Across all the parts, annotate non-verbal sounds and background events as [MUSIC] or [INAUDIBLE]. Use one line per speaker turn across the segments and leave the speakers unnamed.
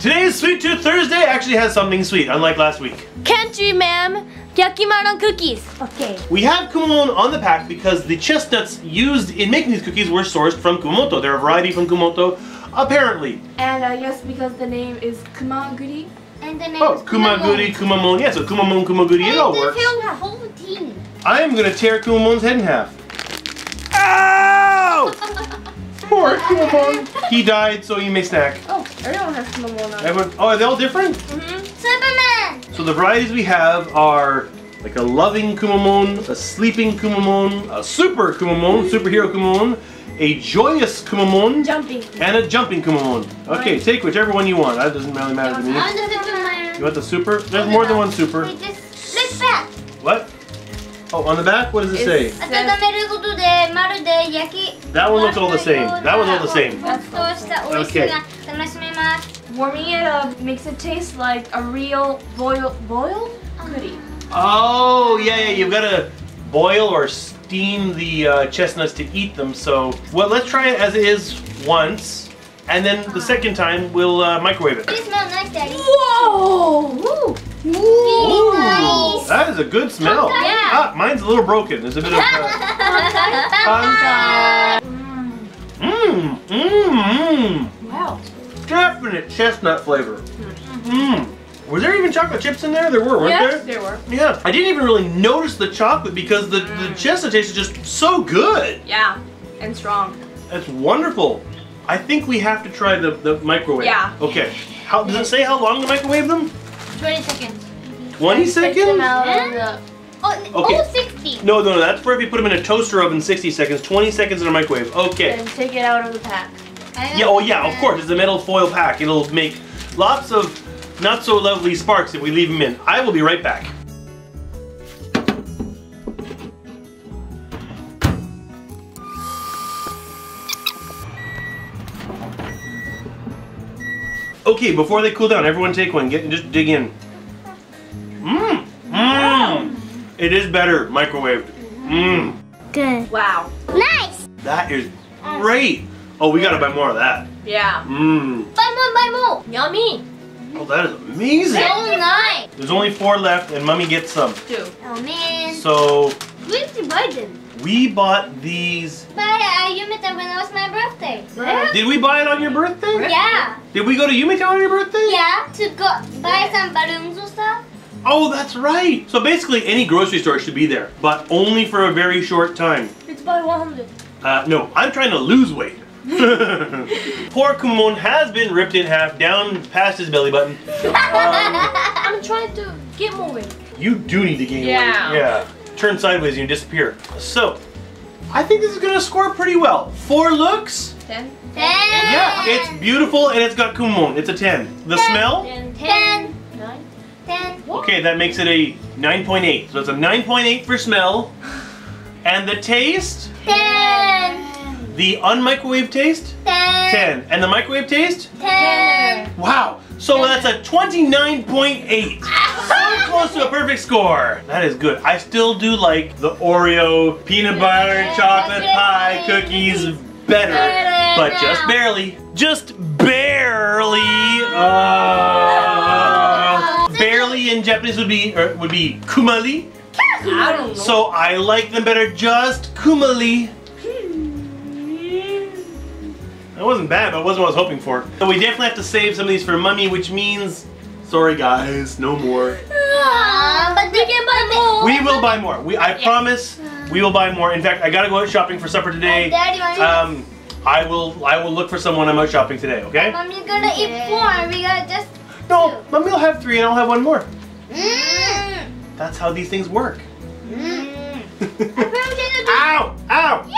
Today's Sweet Tooth Thursday actually has something sweet, unlike last week.
Country ma'am, yakimaron cookies. Okay.
We have Kumamon on the pack because the chestnuts used in making these cookies were sourced from Kumamoto. They're a variety from Kumamoto, apparently.
And uh, I guess because the name is Kumaguri.
And the name
Oh,
is
Kumaguri, Kumamon. Yeah, so Kumamon, Kumaguri, it all works.
the whole team.
I am gonna tear Kumamon's head in half. Ow! [LAUGHS] Poor Kumamon. [LAUGHS] He died, so you may snack.
Everyone has Kumamon on.
Everyone, oh, are they all different? Mhm.
Superman.
So the varieties we have are like a loving Kumamon, a sleeping Kumamon, a super Kumamon, superhero Kumamon, a joyous Kumamon,
Jumping.
and a jumping Kumamon. Okay, take whichever one you want. That doesn't really matter to me.
I'm the Superman.
You want the super? There's more than one super.
Look back.
What? Oh, on the back, what does it say? That one looks all the same. That one's all the same.
Okay.
Warming it up makes it taste like a real boil, boiled goodie.
Oh, yeah, yeah, you've got to boil or steam the uh, chestnuts to eat them. So, well, let's try it as it is once. And then the second time, we'll uh, microwave it.
It smells nice, Daddy.
Whoa! Woo!
Woo!
Nice.
that is a good smell.
Yeah.
Ah, mine's a little broken. There's a bit of. Uh, [LAUGHS] mmm, mmm, mmm.
Wow.
Definite chestnut flavor. Mmm. Was there even chocolate chips in there? There were, weren't
Yes,
there?
there were.
Yeah. I didn't even really notice the chocolate because the, the chestnut taste is just so good.
Yeah. And strong.
That's wonderful. I think we have to try the, the microwave.
Yeah.
Okay. How does it say how long to microwave them?
20 seconds.
20 seconds?
out
Oh,
Okay.
oh 60.
No, no, no. That's for if you put them in a toaster oven 60 seconds. 20 seconds in a microwave. Okay.
and take it out of the pack.
Yeah, oh yeah, of course. It's a metal foil pack. It'll make lots of not so lovely sparks if we leave them in. I will be right back. Okay, before they cool down, everyone take one. Get just dig in. It is better microwaved. Mmm.
Good.
Wow.
Nice.
That is uh. great. Oh, we gotta buy more of that.
Yeah.
Mmm.
Buy more, buy more.
Yummy.
Oh, that is amazing.
So nice.
There's only four left, and Mummy gets some.
Two.
Oh man.
So
Where did you buy them?
we bought these.
Buy at uh, Yumita when it was my birthday.
Did we buy it on your birthday?
Yeah.
Did we go to Yumitown on your birthday?
Yeah. To go buy some balloons or stuff.
Oh, that's right. So basically, any grocery store should be there, but only for a very short time.
It's by 100.
Uh, no, I'm trying to lose weight. [LAUGHS] Poor Kumamon has been ripped in half down past his belly button. Um, [LAUGHS]
I'm trying to get more weight.
You do need to gain
Yeah.
weight. Yeah. Turn sideways and you disappear. So, I think this is gonna score pretty well. Four looks.
Ten. Ten.
Yeah, it's beautiful and it's got Kumamon. It's a 10. The smell?
Ten.
Ten.
Okay, that makes it a 9.8. So it's a 9.8 for smell. And the taste?
Ten.
The unmicrowave taste?
Ten.
10. And the microwave taste?
Ten.
Wow. So that's a 29.8. [LAUGHS] So close to a perfect score. That is good. I still do like the Oreo peanut butter chocolate pie cookies better, but just barely. Just barely. Uh, barely in Japanese would be or would be kumali.
I don't know.
So I like them better just kumali. Hmm. That wasn't bad, but it wasn't what I was hoping for. So we definitely have to save some of these for Mummy, which means, sorry guys, no more.
Aw, but we can buy more.
We will buy more. We, I promise, ah. we will buy more. In fact, I gotta go out shopping for supper today. Um, I will, I will look for someone I'm out shopping today. Okay?
Mommy's gonna eat four. We got just.
No, Mummy will have three, and I'll have one more.
Mmm.
That's how these things work. [LAUGHS]
Mmm.
Ow! Ow! Yeah!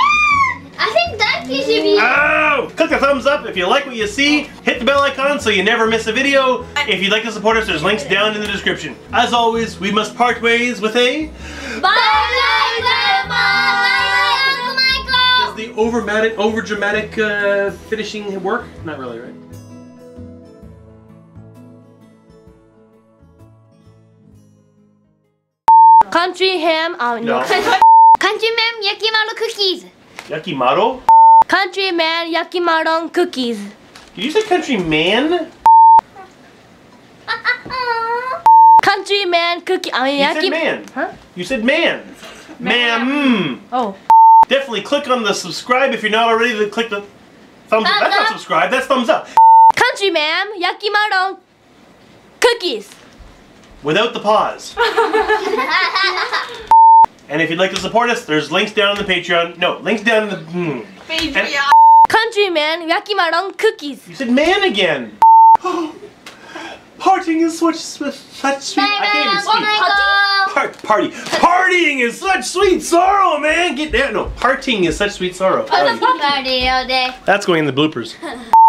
I think that should be.
Ow! Click the thumbs up if you like what you see. Hit the bell icon so you never miss a video. If you'd like to support us, there's links down in the description. As always, we must part ways with a.
Bye, bye, bye, bye, Uncle Michael.
Does the over dramatic, over dramatic uh, finishing work? Not really, right?
Country ham, um, no. [LAUGHS]
country
Countryman Yakimaru cookies.
Yakimaru?
Country man yakimaru cookies.
Did you say Country man
cookie, I mean,
you
Yaki.
said man.
Huh?
You said man. Ma'am.
Oh.
Definitely click on the subscribe if you're not already. Then click the thumbs,
thumbs up.
That's not subscribe. That's thumbs up.
Country man yakimaru cookies.
Without the pause. [LAUGHS] And if you'd like to support us, there's links down in the Patreon. No, links down in the. Hmm.
Patreon.
Countryman yakimaron cookies.
You said man again. [GASPS] Parting is such such sweet.
Bye
I can't even speak.
Uncle
Part, party. Partying is such sweet sorrow, man. Get down. No, parting is such sweet sorrow.
Party all day.
That's going in the bloopers. [LAUGHS]